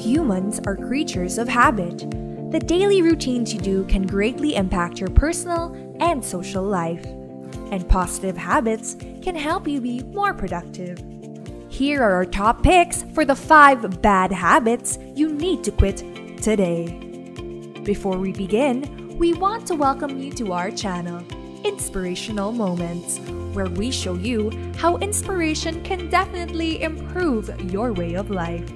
Humans are creatures of habit. The daily routines you do can greatly impact your personal and social life. And positive habits can help you be more productive. Here are our top picks for the 5 bad habits you need to quit today. Before we begin, we want to welcome you to our channel, Inspirational Moments, where we show you how inspiration can definitely improve your way of life.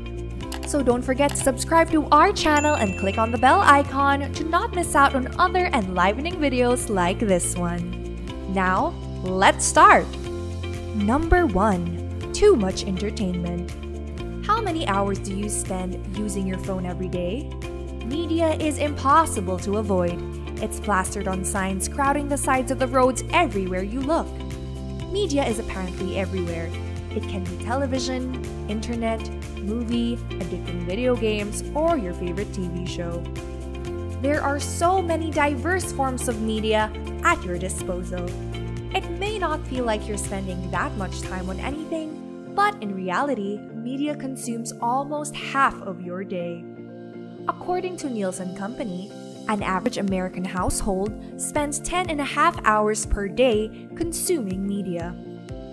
So don't forget to subscribe to our channel and click on the bell icon to not miss out on other enlivening videos like this one. Now, let's start! Number 1. Too much entertainment. How many hours do you spend using your phone every day? Media is impossible to avoid. It's plastered on signs crowding the sides of the roads everywhere you look. Media is apparently everywhere. It can be television, internet, movie, addicting video games, or your favorite TV show. There are so many diverse forms of media at your disposal. It may not feel like you're spending that much time on anything, but in reality, media consumes almost half of your day. According to Nielsen Company, an average American household spends 10 and a half hours per day consuming media.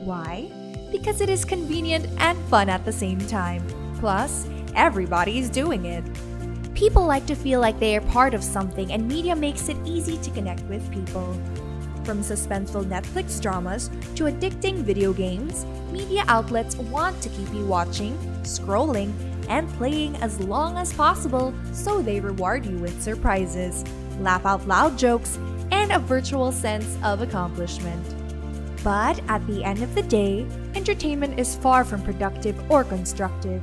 Why? Because it is convenient and fun at the same time. Plus, everybody is doing it. People like to feel like they are part of something, and media makes it easy to connect with people. From suspenseful Netflix dramas to addicting video games, media outlets want to keep you watching, scrolling, and playing as long as possible so they reward you with surprises, laugh out loud jokes, and a virtual sense of accomplishment. But at the end of the day, entertainment is far from productive or constructive.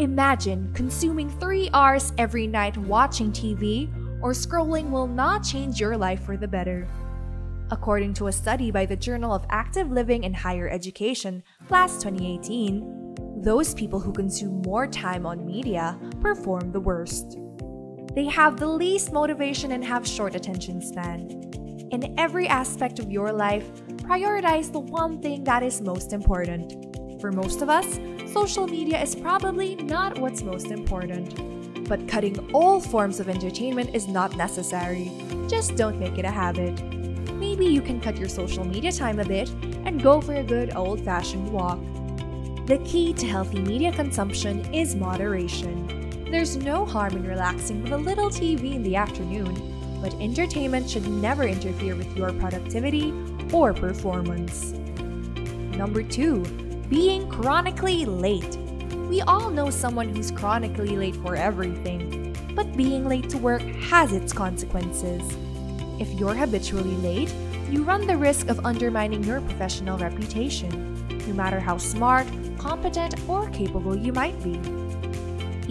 Imagine consuming three hours every night watching TV or scrolling will not change your life for the better. According to a study by the Journal of Active Living and Higher Education, last 2018, those people who consume more time on media perform the worst. They have the least motivation and have short attention span. In every aspect of your life, prioritize the one thing that is most important. For most of us, social media is probably not what's most important. But cutting all forms of entertainment is not necessary. Just don't make it a habit. Maybe you can cut your social media time a bit and go for a good old fashioned walk. The key to healthy media consumption is moderation. There's no harm in relaxing with a little TV in the afternoon, but entertainment should never interfere with your productivity or performance. Number 2. Being chronically late. We all know someone who's chronically late for everything, but being late to work has its consequences. If you're habitually late, you run the risk of undermining your professional reputation no matter how smart, competent, or capable you might be.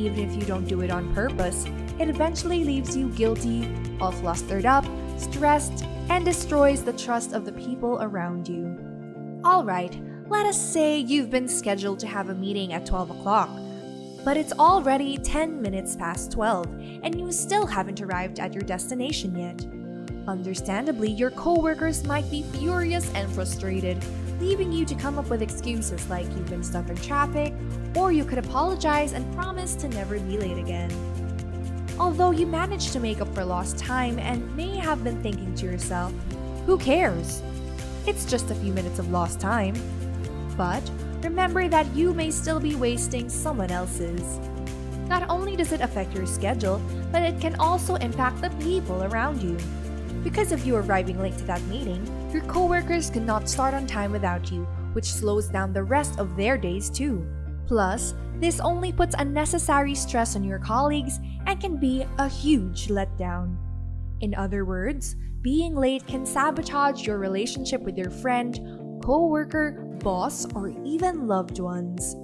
Even if you don't do it on purpose, it eventually leaves you guilty, all flustered up, stressed, and destroys the trust of the people around you. Alright, let us say you've been scheduled to have a meeting at 12 o'clock, but it's already 10 minutes past 12 and you still haven't arrived at your destination yet. Understandably, your coworkers might be furious and frustrated, leaving you to come up with excuses like you've been stuck in traffic, or you could apologize and promise to never be late again. Although you managed to make up for lost time and may have been thinking to yourself, who cares? It's just a few minutes of lost time. But remember that you may still be wasting someone else's. Not only does it affect your schedule, but it can also impact the people around you. Because of you arriving late to that meeting, your coworkers cannot start on time without you, which slows down the rest of their days too. Plus, this only puts unnecessary stress on your colleagues and can be a huge letdown. In other words, being late can sabotage your relationship with your friend, coworker, boss, or even loved ones.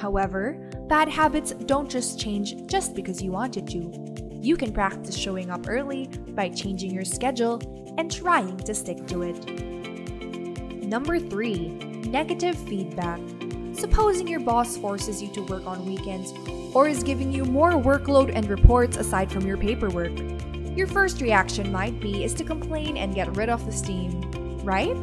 However, bad habits don't just change just because you wanted to. You can practice showing up early by changing your schedule and trying to stick to it. Number 3. Negative feedback. Supposing your boss forces you to work on weekends or is giving you more workload and reports aside from your paperwork. Your first reaction might be is to complain and get rid of the steam, right?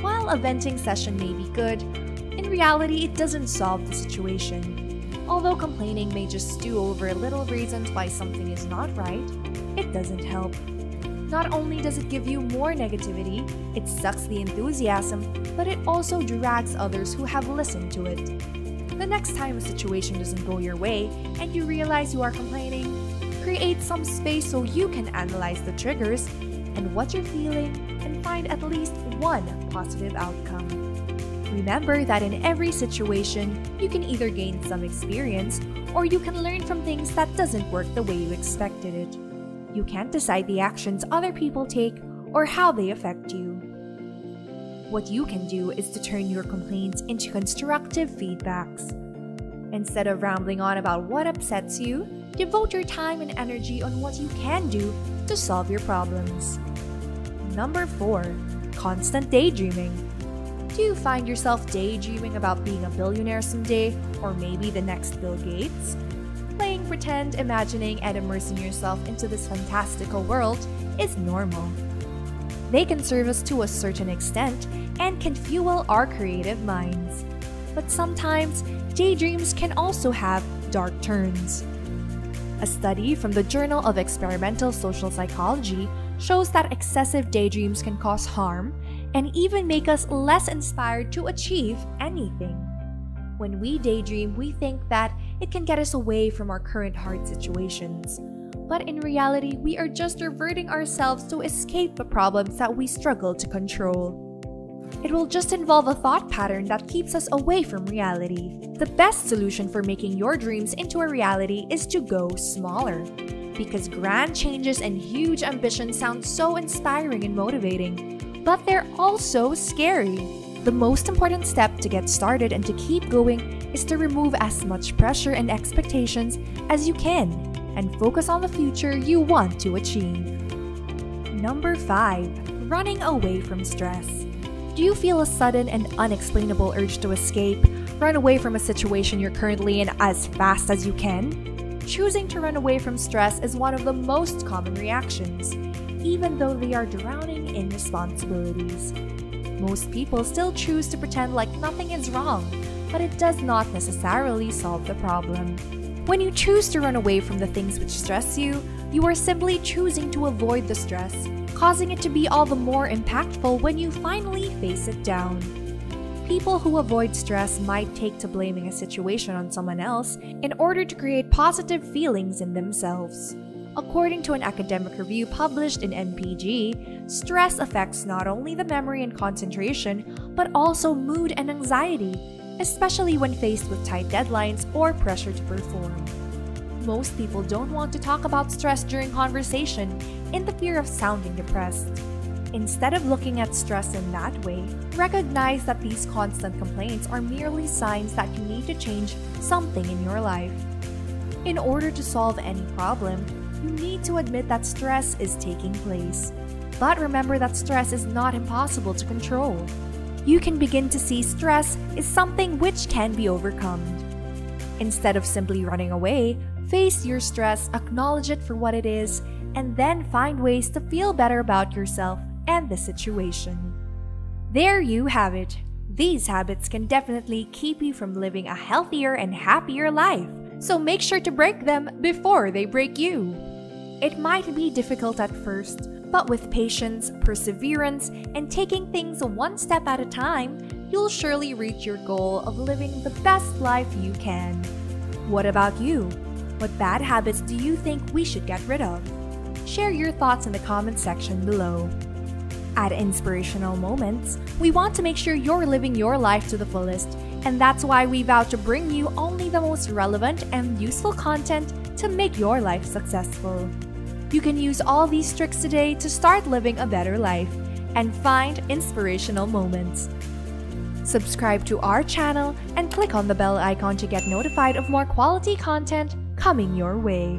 While a venting session may be good, in reality it doesn't solve the situation. Although complaining may just stew over little reasons why something is not right, it doesn't help. Not only does it give you more negativity, it sucks the enthusiasm, but it also drags others who have listened to it. The next time a situation doesn't go your way and you realize you are complaining, create some space so you can analyze the triggers and what you're feeling and find at least one positive outcome. Remember that in every situation, you can either gain some experience or you can learn from things that doesn't work the way you expected it. You can't decide the actions other people take or how they affect you. What you can do is to turn your complaints into constructive feedbacks. Instead of rambling on about what upsets you, devote your time and energy on what you can do to solve your problems. Number 4. Constant daydreaming. Do you find yourself daydreaming about being a billionaire someday, or maybe the next Bill Gates? Pretend, imagining, and immersing yourself into this fantastical world is normal. They can serve us to a certain extent and can fuel our creative minds. But sometimes, daydreams can also have dark turns. A study from the Journal of Experimental Social Psychology shows that excessive daydreams can cause harm and even make us less inspired to achieve anything. When we daydream, we think that it can get us away from our current hard situations. But in reality, we are just reverting ourselves to escape the problems that we struggle to control. It will just involve a thought pattern that keeps us away from reality. The best solution for making your dreams into a reality is to go smaller. Because grand changes and huge ambitions sound so inspiring and motivating, but they're also scary. The most important step to get started and to keep going is to remove as much pressure and expectations as you can and focus on the future you want to achieve. Number 5. Running away from stress. Do you feel a sudden and unexplainable urge to escape, run away from a situation you're currently in as fast as you can? Choosing to run away from stress is one of the most common reactions, even though they are drowning in responsibilities. Most people still choose to pretend like nothing is wrong, but it does not necessarily solve the problem. When you choose to run away from the things which stress you, you are simply choosing to avoid the stress, causing it to be all the more impactful when you finally face it down. People who avoid stress might take to blaming a situation on someone else in order to create positive feelings in themselves. According to an academic review published in NPG, stress affects not only the memory and concentration, but also mood and anxiety, especially when faced with tight deadlines or pressure to perform. Most people don't want to talk about stress during conversation in the fear of sounding depressed. Instead of looking at stress in that way, recognize that these constant complaints are merely signs that you need to change something in your life. In order to solve any problem, you need to admit that stress is taking place. But remember that stress is not impossible to control. You can begin to see stress is something which can be overcome. Instead of simply running away, face your stress, acknowledge it for what it is, and then find ways to feel better about yourself and the situation. There you have it. These habits can definitely keep you from living a healthier and happier life so make sure to break them before they break you. It might be difficult at first, but with patience, perseverance, and taking things one step at a time, you'll surely reach your goal of living the best life you can. What about you? What bad habits do you think we should get rid of? Share your thoughts in the comment section below. At Inspirational Moments, we want to make sure you're living your life to the fullest and that's why we vow to bring you only the most relevant and useful content to make your life successful. You can use all these tricks today to start living a better life and find inspirational moments. Subscribe to our channel and click on the bell icon to get notified of more quality content coming your way.